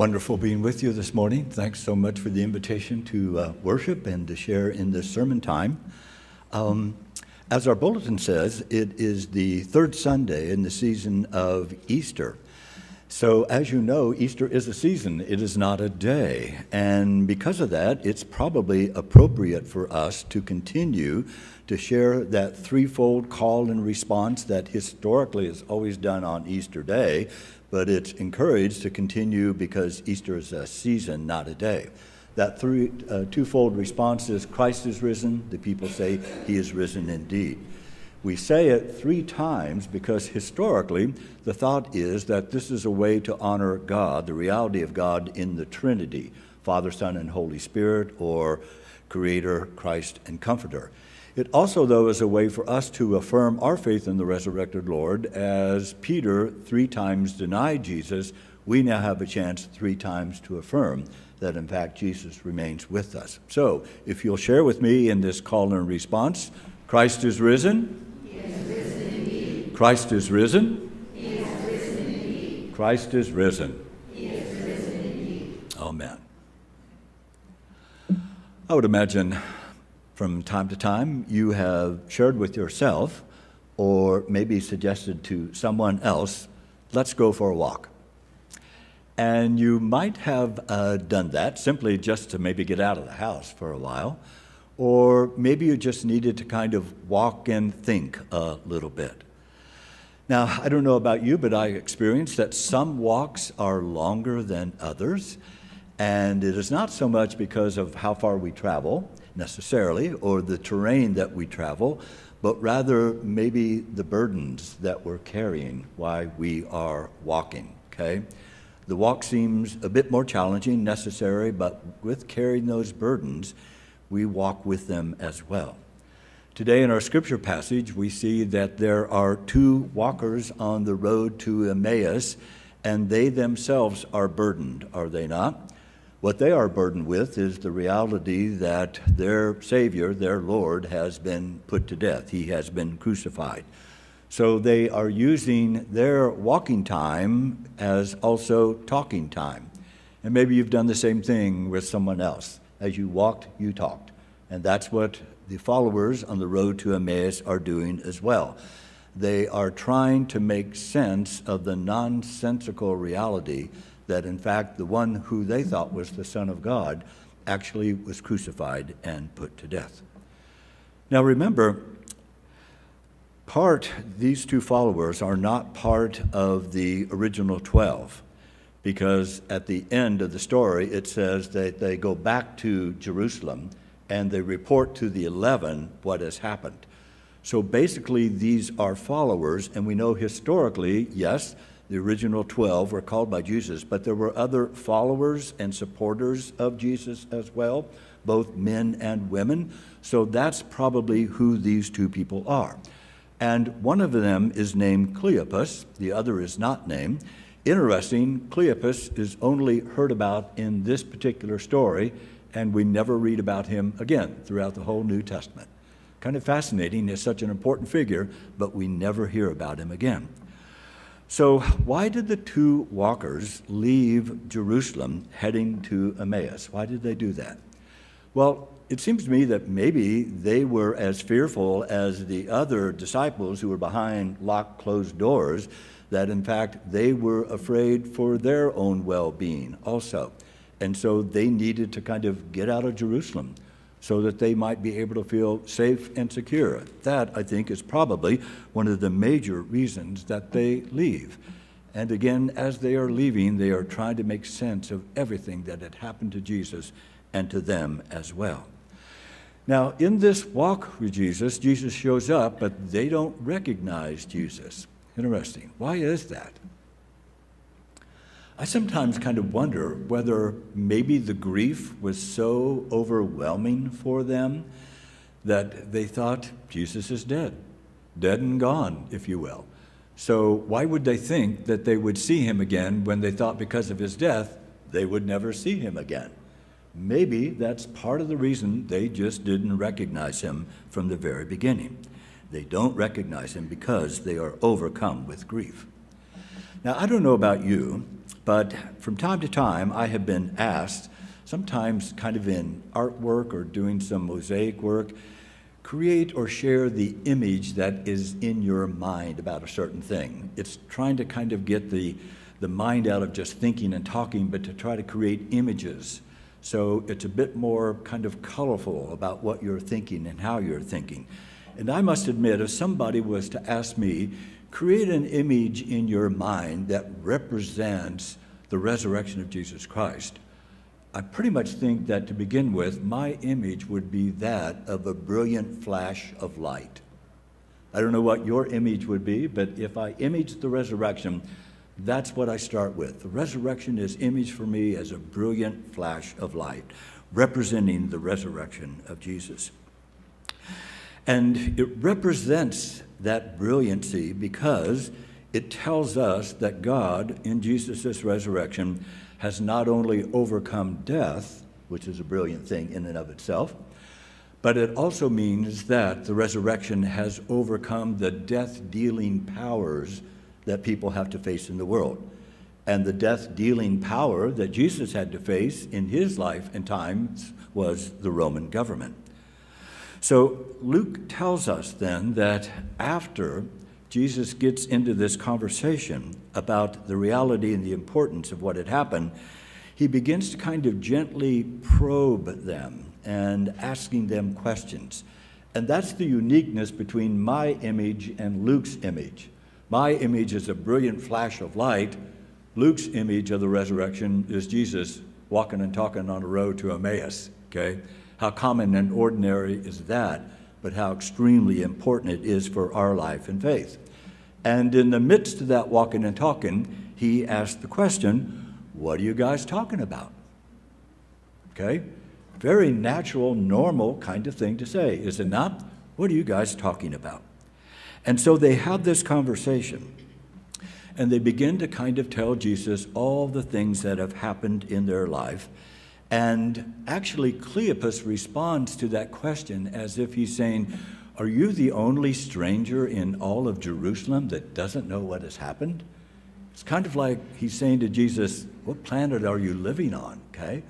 Wonderful being with you this morning. Thanks so much for the invitation to uh, worship and to share in this sermon time. Um, as our bulletin says, it is the third Sunday in the season of Easter. So, as you know, Easter is a season, it is not a day. And because of that, it's probably appropriate for us to continue to share that threefold call and response that historically is always done on Easter Day, but it's encouraged to continue because Easter is a season, not a day. That three, uh, twofold response is Christ is risen. The people say, He is risen indeed. We say it three times because historically the thought is that this is a way to honor God, the reality of God in the Trinity Father, Son, and Holy Spirit, or Creator, Christ, and Comforter. It also, though, is a way for us to affirm our faith in the resurrected Lord. As Peter three times denied Jesus, we now have a chance three times to affirm that, in fact, Jesus remains with us. So, if you'll share with me in this call and response Christ is risen. Christ is risen. risen Christ is risen. He is risen Amen. I would imagine from time to time you have shared with yourself or maybe suggested to someone else, let's go for a walk. And you might have uh, done that simply just to maybe get out of the house for a while, or maybe you just needed to kind of walk and think a little bit. Now, I don't know about you, but I experienced that some walks are longer than others. And it is not so much because of how far we travel necessarily or the terrain that we travel, but rather maybe the burdens that we're carrying while we are walking, okay? The walk seems a bit more challenging, necessary, but with carrying those burdens, we walk with them as well. Today, in our scripture passage, we see that there are two walkers on the road to Emmaus, and they themselves are burdened, are they not? What they are burdened with is the reality that their Savior, their Lord, has been put to death. He has been crucified. So they are using their walking time as also talking time. And maybe you've done the same thing with someone else. As you walked, you talked. And that's what the followers on the road to Emmaus are doing as well. They are trying to make sense of the nonsensical reality that, in fact, the one who they thought was the Son of God actually was crucified and put to death. Now, remember, part, these two followers are not part of the original 12 because at the end of the story it says that they go back to Jerusalem and they report to the 11 what has happened. So basically, these are followers, and we know historically, yes, the original 12 were called by Jesus, but there were other followers and supporters of Jesus as well, both men and women. So that's probably who these two people are. And one of them is named Cleopas, the other is not named. Interesting, Cleopas is only heard about in this particular story and we never read about him again throughout the whole New Testament. Kind of fascinating, he's such an important figure, but we never hear about him again. So, why did the two walkers leave Jerusalem heading to Emmaus? Why did they do that? Well, it seems to me that maybe they were as fearful as the other disciples who were behind locked, closed doors, that in fact they were afraid for their own well being also. And so they needed to kind of get out of Jerusalem so that they might be able to feel safe and secure. That, I think, is probably one of the major reasons that they leave. And again, as they are leaving, they are trying to make sense of everything that had happened to Jesus and to them as well. Now, in this walk with Jesus, Jesus shows up, but they don't recognize Jesus. Interesting. Why is that? I sometimes kind of wonder whether maybe the grief was so overwhelming for them that they thought Jesus is dead, dead and gone, if you will. So, why would they think that they would see him again when they thought because of his death they would never see him again? Maybe that's part of the reason they just didn't recognize him from the very beginning. They don't recognize him because they are overcome with grief. Now, I don't know about you, But from time to time, I have been asked, sometimes kind of in artwork or doing some mosaic work, create or share the image that is in your mind about a certain thing. It's trying to kind of get the, the mind out of just thinking and talking, but to try to create images. So it's a bit more kind of colorful about what you're thinking and how you're thinking. And I must admit, if somebody was to ask me, create an image in your mind that represents the resurrection of Jesus Christ, I pretty much think that to begin with, my image would be that of a brilliant flash of light. I don't know what your image would be, but if I image the resurrection, that's what I start with. The resurrection is imaged for me as a brilliant flash of light, representing the resurrection of Jesus. And it represents that brilliancy because it tells us that God, in Jesus' resurrection, has not only overcome death, which is a brilliant thing in and of itself, but it also means that the resurrection has overcome the death dealing powers that people have to face in the world. And the death dealing power that Jesus had to face in his life and times was the Roman government. So Luke tells us then that after Jesus gets into this conversation about the reality and the importance of what had happened, he begins to kind of gently probe them and asking them questions. And that's the uniqueness between my image and Luke's image. My image is a brilliant flash of light. Luke's image of the resurrection is Jesus walking and talking on a road to Emmaus, okay? How common and ordinary is that, but how extremely important it is for our life and faith. And in the midst of that walking and talking, he asked the question, What are you guys talking about? Okay? Very natural, normal kind of thing to say, is it not? What are you guys talking about? And so they have this conversation. And they begin to kind of tell Jesus all the things that have happened in their life. And actually, Cleopas responds to that question as if he's saying, are you the only stranger in all of Jerusalem that doesn't know what has happened? It's kind of like he's saying to Jesus, What planet are you living on? Okay?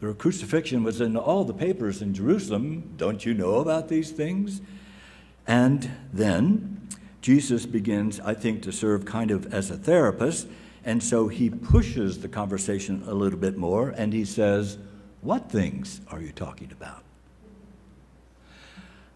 The crucifixion was in all the papers in Jerusalem. Don't you know about these things? And then Jesus begins, I think, to serve kind of as a therapist. And so he pushes the conversation a little bit more and he says, What things are you talking about?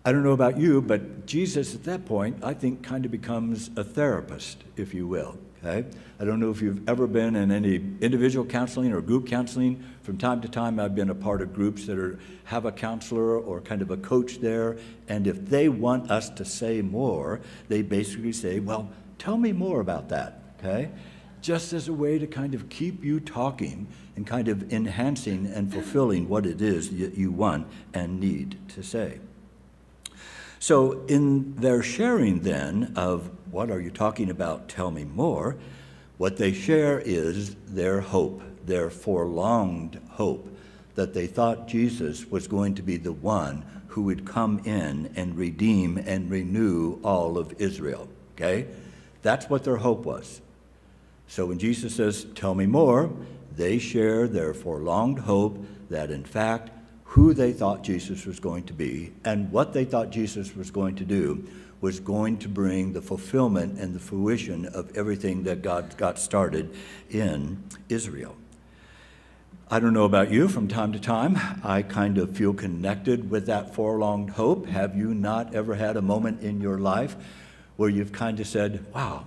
I don't know about you, but Jesus at that point, I think, kind of becomes a therapist, if you will. Okay? I don't know if you've ever been in any individual counseling or group counseling. From time to time, I've been a part of groups that are, have a counselor or kind of a coach there. And if they want us to say more, they basically say, Well, tell me more about that. Okay? Just as a way to kind of keep you talking and kind of enhancing and fulfilling what it is that you want and need to say. So, in their sharing then of what are you talking about, tell me more, what they share is their hope, their forlonged hope that they thought Jesus was going to be the one who would come in and redeem and renew all of Israel. Okay? That's what their hope was. So when Jesus says, Tell me more, they share their forlonged hope that in fact who they thought Jesus was going to be and what they thought Jesus was going to do was going to bring the fulfillment and the fruition of everything that God got started in Israel. I don't know about you, from time to time, I kind of feel connected with that forlonged hope. Have you not ever had a moment in your life where you've kind of said, Wow,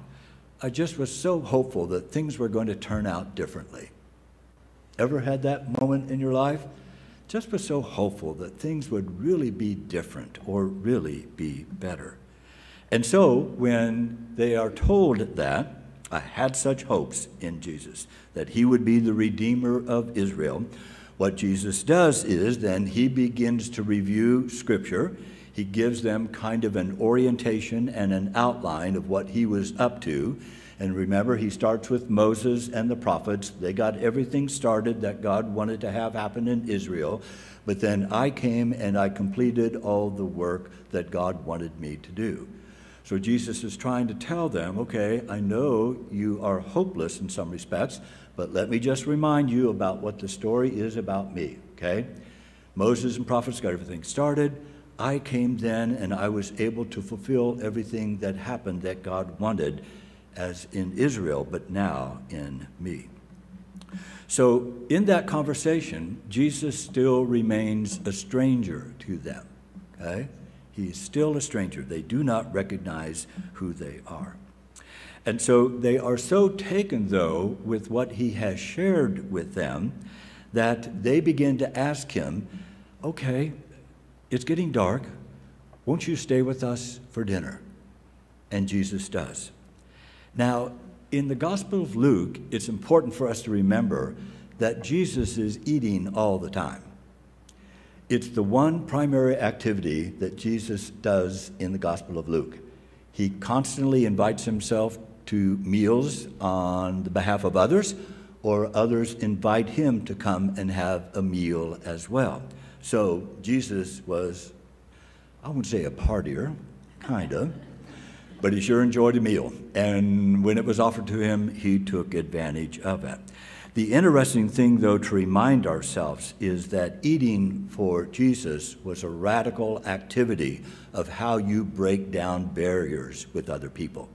I just was so hopeful that things were going to turn out differently? Ever had that moment in your life? just was so hopeful that things would really be different or really be better. And so when they are told that, I had such hopes in Jesus that he would be the Redeemer of Israel. What Jesus does is then he begins to review Scripture. He gives them kind of an orientation and an outline of what he was up to. And remember, he starts with Moses and the prophets. They got everything started that God wanted to have happen in Israel. But then I came and I completed all the work that God wanted me to do. So Jesus is trying to tell them, okay, I know you are hopeless in some respects, but let me just remind you about what the story is about me, okay? Moses and prophets got everything started. I came then and I was able to fulfill everything that happened that God wanted as in Israel, but now in me. So, in that conversation, Jesus still remains a stranger to them. Okay? He's still a stranger. They do not recognize who they are. And so they are so taken, though, with what he has shared with them that they begin to ask him, Okay, it's getting dark. Won't you stay with us for dinner? And Jesus does. Now, in the Gospel of Luke, it's important for us to remember that Jesus is eating all the time. It's the one primary activity that Jesus does in the Gospel of Luke. He constantly invites himself to meals on the behalf of others, or others invite him to come and have a meal as well. So Jesus was, I wouldn't say a partier, kind of but he sure enjoyed a meal. And when it was offered to him, he took advantage of it. The interesting thing, though, to remind ourselves is that eating for Jesus was a radical activity of how you break down barriers with other people.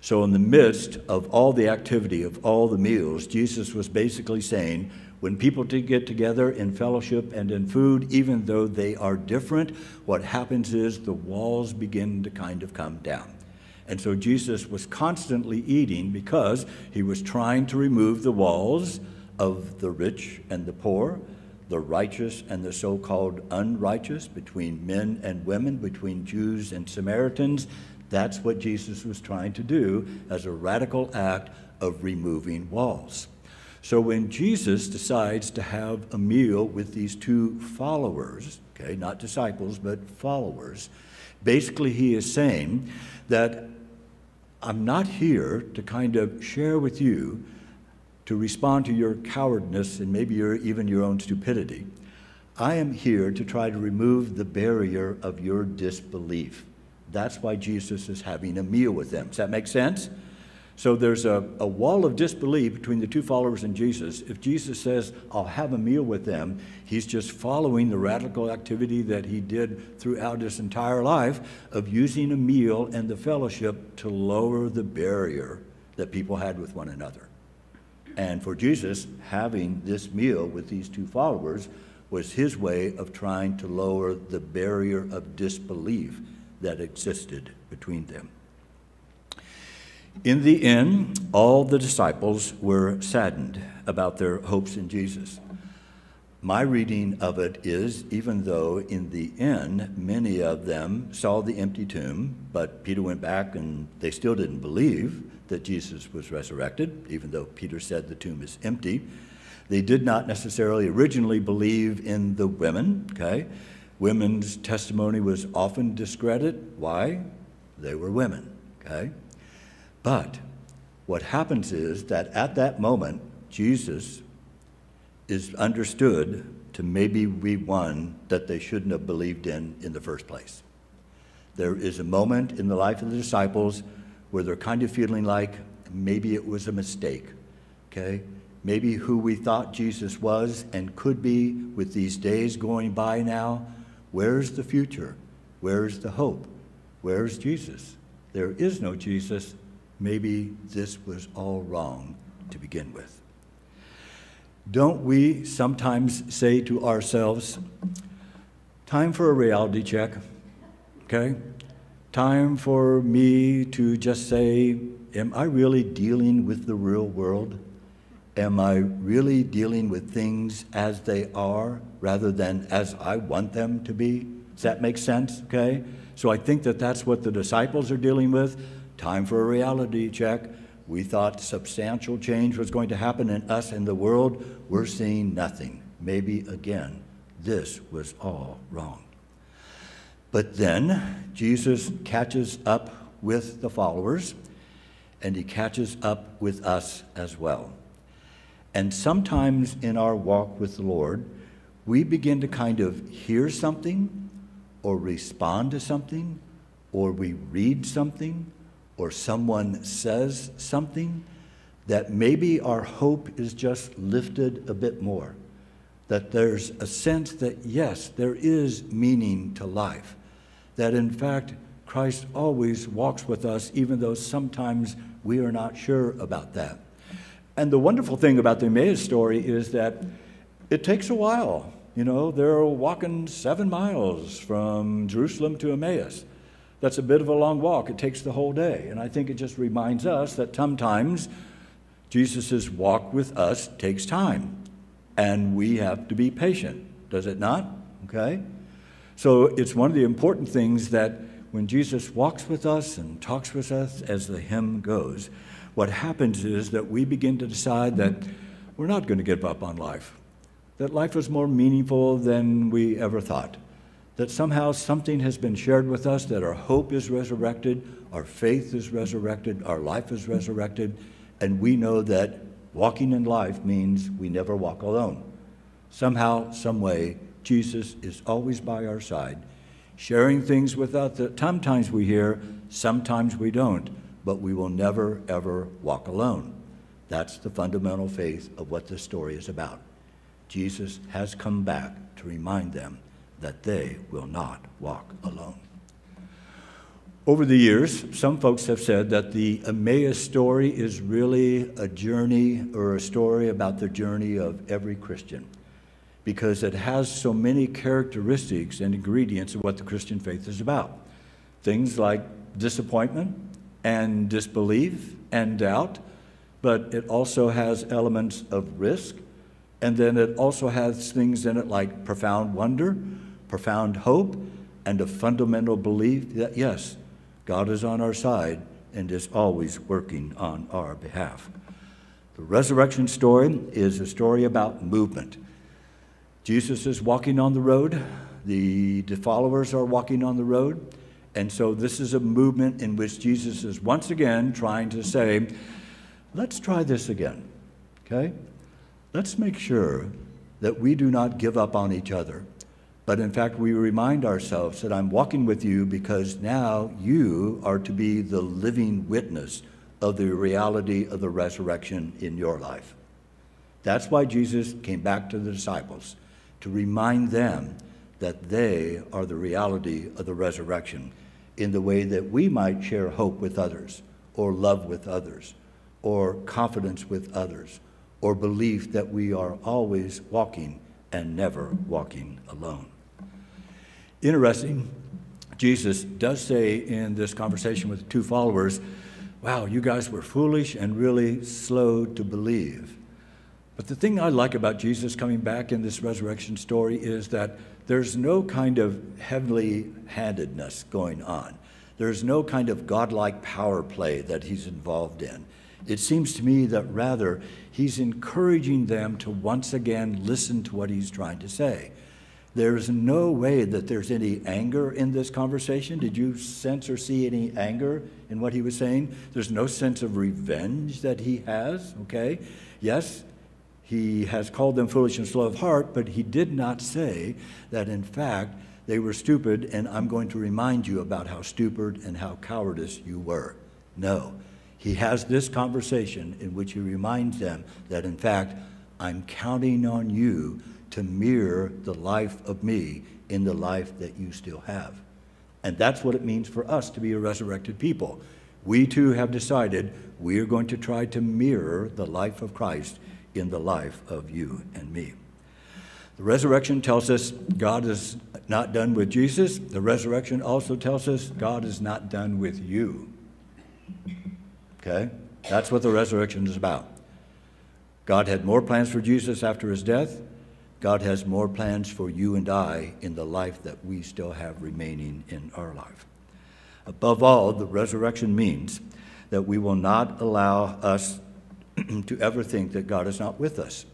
So, in the midst of all the activity of all the meals, Jesus was basically saying, when people get together in fellowship and in food, even though they are different, what happens is the walls begin to kind of come down. And so Jesus was constantly eating because he was trying to remove the walls of the rich and the poor, the righteous and the so called unrighteous, between men and women, between Jews and Samaritans. That's what Jesus was trying to do as a radical act of removing walls. So when Jesus decides to have a meal with these two followers, okay, not disciples, but followers, basically he is saying that I'm not here to kind of share with you to respond to your cowardness and maybe your, even your own stupidity. I am here to try to remove the barrier of your disbelief. That's why Jesus is having a meal with them. Does that make sense? So there's a, a wall of disbelief between the two followers and Jesus. If Jesus says, I'll have a meal with them, he's just following the radical activity that he did throughout his entire life of using a meal and the fellowship to lower the barrier that people had with one another. And for Jesus, having this meal with these two followers was his way of trying to lower the barrier of disbelief that existed between them. In the end, all the disciples were saddened about their hopes in Jesus. My reading of it is even though in the end many of them saw the empty tomb, but Peter went back and they still didn't believe that Jesus was resurrected, even though Peter said the tomb is empty. They did not necessarily originally believe in the women, okay? Women's testimony was often discredited. Why? They were women, okay? But what happens is that at that moment, Jesus is understood to maybe be one that they shouldn't have believed in in the first place. There is a moment in the life of the disciples where they're kind of feeling like maybe it was a mistake, okay? Maybe who we thought Jesus was and could be with these days going by now, where's the future? Where's the hope? Where's Jesus? There is no Jesus maybe this was all wrong to begin with. Don't we sometimes say to ourselves, time for a reality check, okay? Time for me to just say, am I really dealing with the real world? Am I really dealing with things as they are rather than as I want them to be? Does that make sense? Okay? So I think that that's what the disciples are dealing with. Time for a reality check. We thought substantial change was going to happen in us and the world. We're seeing nothing. Maybe again, this was all wrong. But then Jesus catches up with the followers and he catches up with us as well. And sometimes in our walk with the Lord, we begin to kind of hear something or respond to something or we read something, or someone says something, that maybe our hope is just lifted a bit more. That there's a sense that, yes, there is meaning to life. That in fact, Christ always walks with us, even though sometimes we are not sure about that. And the wonderful thing about the Emmaus story is that it takes a while. You know, they're walking seven miles from Jerusalem to Emmaus. That's a bit of a long walk. It takes the whole day. And I think it just reminds us that sometimes Jesus' walk with us takes time. And we have to be patient, does it not? Okay? So it's one of the important things that when Jesus walks with us and talks with us as the hymn goes, what happens is that we begin to decide that we're not going to give up on life, that life is more meaningful than we ever thought, that somehow something has been shared with us, that our hope is resurrected, our faith is resurrected, our life is resurrected, and we know that walking in life means we never walk alone. Somehow, some way, Jesus is always by our side, sharing things with us that sometimes we hear, sometimes we don't but we will never, ever walk alone. That's the fundamental faith of what this story is about. Jesus has come back to remind them that they will not walk alone. Over the years, some folks have said that the Emmaus story is really a journey or a story about the journey of every Christian because it has so many characteristics and ingredients of what the Christian faith is about. Things like disappointment, and disbelief and doubt, but it also has elements of risk. And then it also has things in it like profound wonder, profound hope, and a fundamental belief that, yes, God is on our side and is always working on our behalf. The resurrection story is a story about movement. Jesus is walking on the road, the followers are walking on the road. And so this is a movement in which Jesus is once again trying to say, let's try this again, okay? Let's make sure that we do not give up on each other, but in fact, we remind ourselves that I'm walking with you because now you are to be the living witness of the reality of the resurrection in your life. That's why Jesus came back to the disciples, to remind them that they are the reality of the resurrection in the way that we might share hope with others, or love with others, or confidence with others, or belief that we are always walking and never walking alone. Interesting, Jesus does say in this conversation with the two followers, Wow, you guys were foolish and really slow to believe. But the thing I like about Jesus coming back in this resurrection story is that there's no kind of heavenly handedness going on. There's no kind of godlike power play that he's involved in. It seems to me that rather he's encouraging them to once again listen to what he's trying to say. There's no way that there's any anger in this conversation. Did you sense or see any anger in what he was saying? There's no sense of revenge that he has, okay? Yes, he has called them foolish and slow of heart, but he did not say that in fact they were stupid and I'm going to remind you about how stupid and how cowardice you were. No. He has this conversation in which he reminds them that in fact I'm counting on you to mirror the life of me in the life that you still have. And that's what it means for us to be a resurrected people. We too have decided we are going to try to mirror the life of Christ in the life of you and me. The resurrection tells us God is not done with Jesus. The resurrection also tells us God is not done with you. Okay? That's what the resurrection is about. God had more plans for Jesus after his death. God has more plans for you and I in the life that we still have remaining in our life. Above all, the resurrection means that we will not allow us to ever think that God is not with us.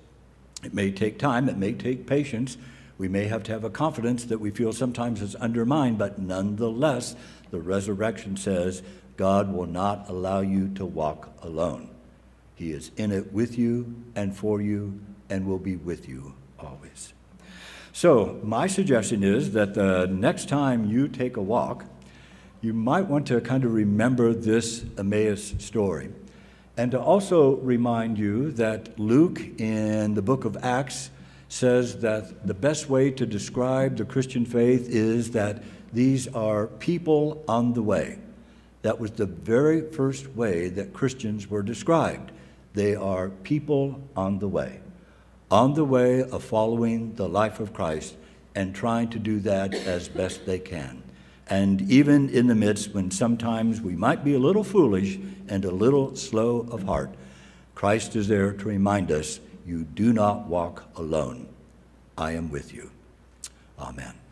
It may take time, it may take patience. We may have to have a confidence that we feel sometimes is undermined, but nonetheless, the resurrection says God will not allow you to walk alone. He is in it with you and for you and will be with you always. So, my suggestion is that the next time you take a walk, you might want to kind of remember this Emmaus story. And to also remind you that Luke in the book of Acts says that the best way to describe the Christian faith is that these are people on the way. That was the very first way that Christians were described. They are people on the way, on the way of following the life of Christ and trying to do that as best they can. And even in the midst when sometimes we might be a little foolish and a little slow of heart, Christ is there to remind us you do not walk alone. I am with you. Amen.